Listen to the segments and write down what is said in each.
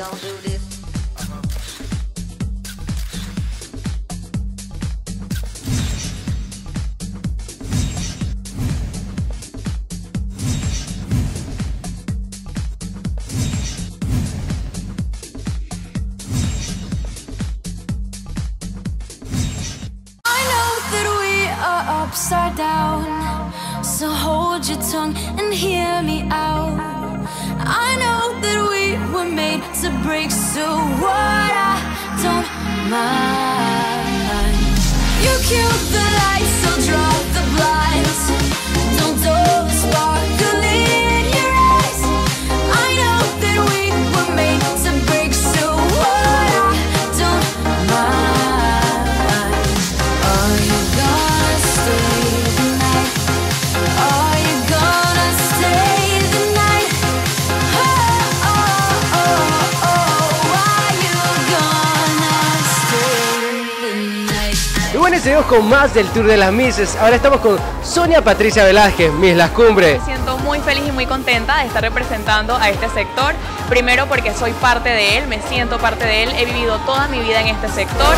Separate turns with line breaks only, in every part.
don't do this.
I know that we are upside down. So hold your tongue and hear me out. So what I don't mind. You killed the
Y seguimos con más del Tour de las Misses. Ahora estamos con Sonia Patricia Velázquez, Miss Las Cumbres.
Me siento muy feliz y muy contenta de estar representando a este sector. Primero porque soy parte de él, me siento parte de él, he vivido toda mi vida en este sector.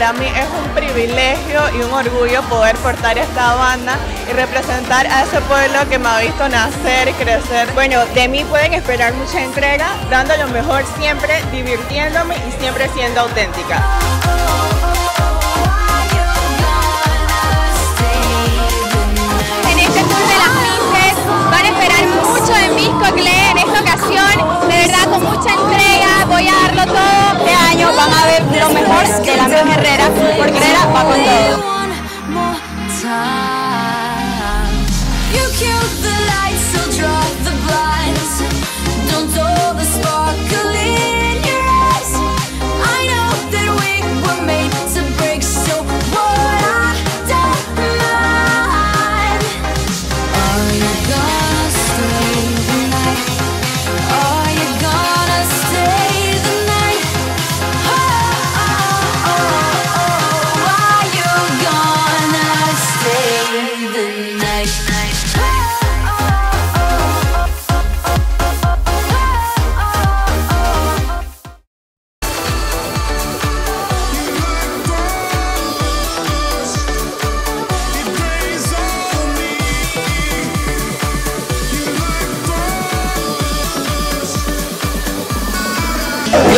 Para mí es un privilegio y un orgullo poder portar esta banda y representar a ese pueblo que me ha visto nacer y crecer. Bueno, de mí pueden esperar mucha entrega, dando lo mejor siempre, divirtiéndome y siempre siendo auténtica.
Lo mejor de la Miss Herrera, porque Herrera va con todo.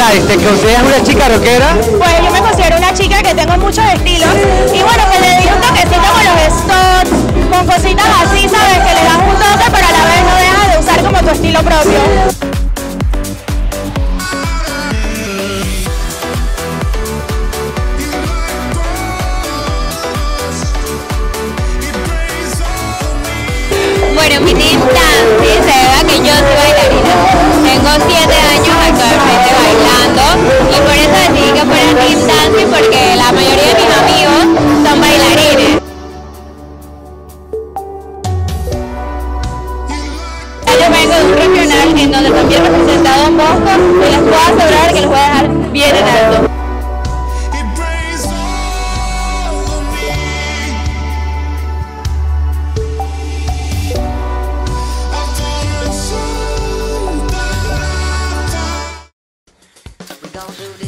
Gladys, ¿te consideras una chica rockera?
Pues yo me considero una chica que tengo muchos estilos y bueno, que le doy un toquecito con los stops, con cositas así, sabes, que le das un toque, pero a la vez no dejas de usar como tu estilo propio.
Bueno, mi team en donde también representado un Boston, que les puedo asegurar que los voy a dejar bien en alto. Don't do